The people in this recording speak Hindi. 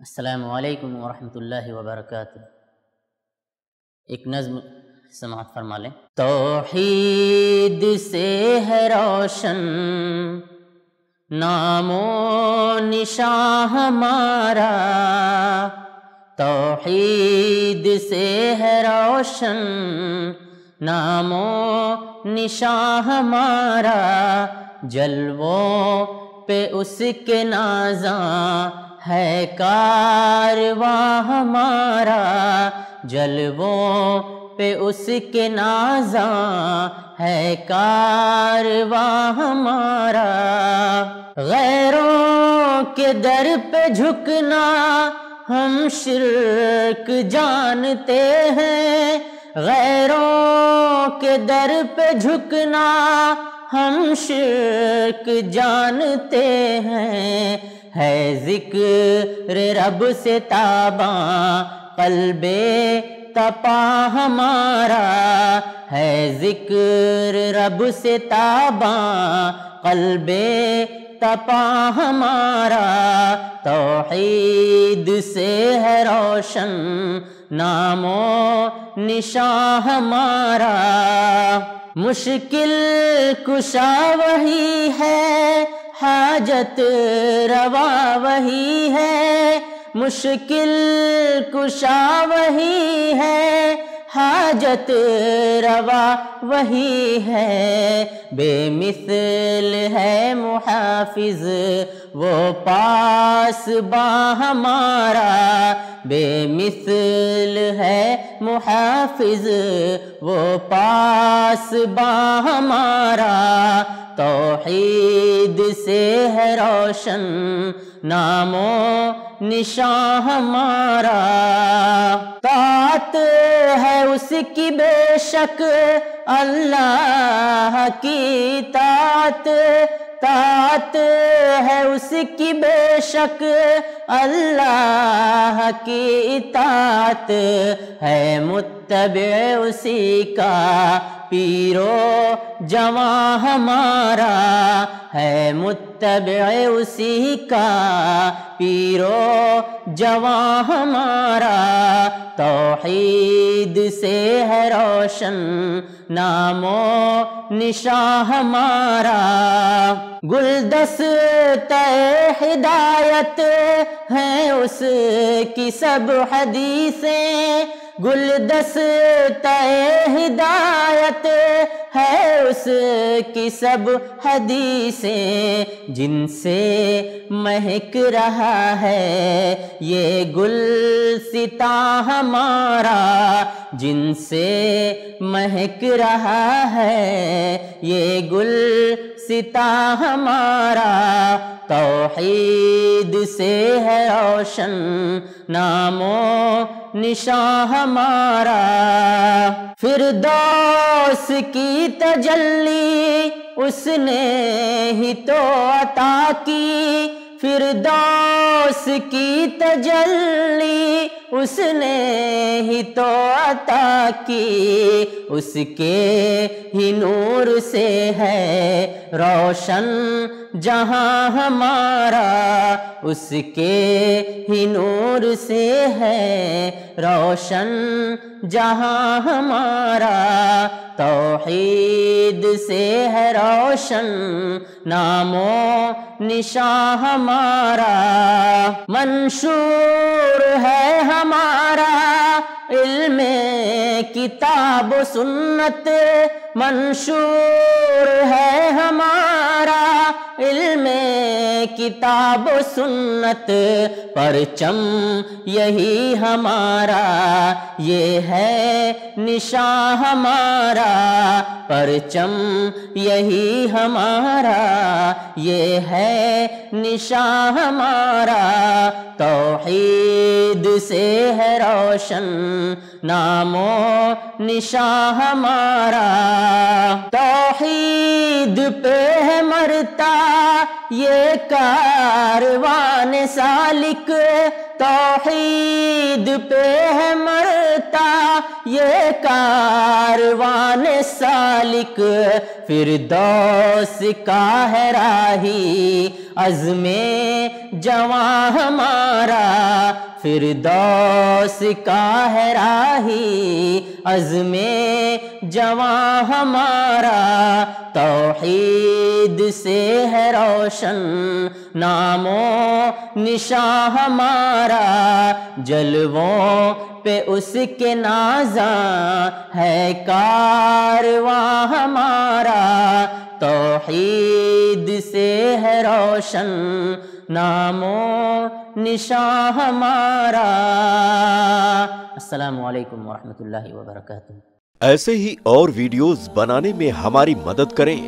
अलैक्म वरहमतुल्लाहि वबरकातुह एक नज्म समात फरमा लें। तौहीद से है रोशन, नामो निशा हमारा। तौहीद से है रोशन, नामो निशा हमारा। जलवों पे उसके नाजा है कारवा हमारा, जलवों पे उसके नाजा है कारवा हमारा। गैरों के दर पे झुकना हम शिरक जानते हैं, गैरों के दर पे झुकना हम शिरक जानते हैं। है ज़िक्र रब से ताबा, कल्बे तपा हमारा। है ज़िक्र रब से ताबा, कल्बे तपा हमारा। तौहीद से है रोशन, नामो निशा हमारा। मुश्किल कुशा वही है हाजत रवा वही है मुश्किल कुशा वही है हाजत रवा वही है। बेमिसल है मुहाफिज, वो पास बा हमारा। बेमिसल है मुहाफिज, वो पास बा हमारा। तौहीद से है रोशन नामो निशा हमारा। तात है उसकी बेशक अल्लाह की तात। तात है उसकी बेशक अल्लाह की इतात है मुत्तबे उसी का पीरो, जवा हमारा है मुतब उसी का। पीरो, जवा हमारा तौहीद से है रोशन, नामो निशा हमारा। गुलदस तय हिदायत है उसकी सब हदीसें, गुलदस तय हिदायत உலகத்தே है उसकी सब हदीसें, जिनसे महक रहा है ये गुल सिता हमारा, जिनसे महक रहा है ये गुल सिता हमारा। तौहीद से है रोशन, नामो निशा हमारा। फिर दोस की तजल्ली उसने ही तो अता की। फिर दोस की तजल्ली उसने ही तो अता की। उसके ही नूर से है रोशन जहाँ हमारा उसके ही नूर से है रोशन, जहाँ हमारा तौहीद से है रोशन, नामो निशा हमारा। मंशूर है हमारा इल्म किताब सुन्नत, मंशूर है हमारा इल्म किताब सुन्नत, परचम, यही हमारा, ये है निशा हमारा, परचम, यही हमारा, ये है निशा हमारा, तौहीद से है रोशन नामो निशा हमारा तौहीद पे है मरता, ये कारवान सालिक। तौहीद पे है मरता, ये कारवान सालिक। फिर दौस का है राही, अजमे जवा हमारा फिर दौस का है राही अजमे जवा हमारा। तोहीद से है रोशन, नामो निशा हमारा। जलवों पे उसके नाजा, है कारवा हमारा। तोहीद से है रोशन, नामो निशा हमारा। अस्सलाम वालेकुम वरहमतुल्लाहि ऐसे ही और वीडियोस बनाने में हमारी मदद करें।